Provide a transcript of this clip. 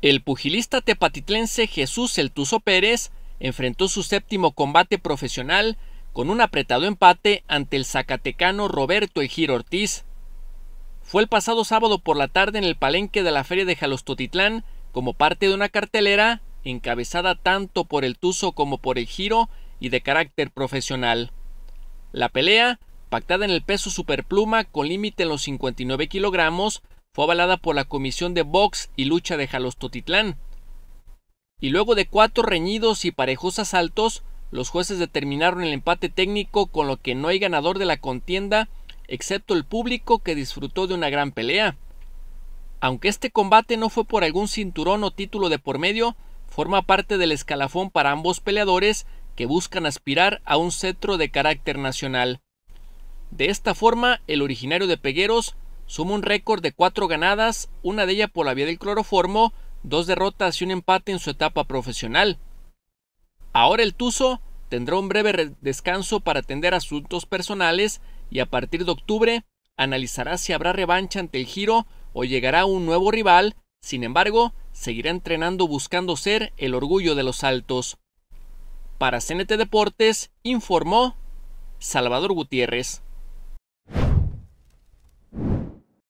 El pugilista tepatitlense Jesús El Tuzo Pérez enfrentó su séptimo combate profesional con un apretado empate ante el zacatecano Roberto Ejir Ortiz. Fue el pasado sábado por la tarde en el palenque de la Feria de Jalostotitlán como parte de una cartelera encabezada tanto por el Tuzo como por el Giro y de carácter profesional. La pelea, pactada en el peso superpluma con límite en los 59 kilogramos, fue avalada por la Comisión de Box y Lucha de Jalostotitlán. Y luego de cuatro reñidos y parejos asaltos, los jueces determinaron el empate técnico con lo que no hay ganador de la contienda, excepto el público que disfrutó de una gran pelea. Aunque este combate no fue por algún cinturón o título de por medio, forma parte del escalafón para ambos peleadores que buscan aspirar a un cetro de carácter nacional. De esta forma, el originario de Pegueros suma un récord de cuatro ganadas, una de ellas por la vía del cloroformo, dos derrotas y un empate en su etapa profesional. Ahora el Tuzo tendrá un breve descanso para atender asuntos personales y a partir de octubre analizará si habrá revancha ante el Giro o llegará un nuevo rival, sin embargo, seguirá entrenando buscando ser el orgullo de los altos. Para CNT Deportes, informó Salvador Gutiérrez.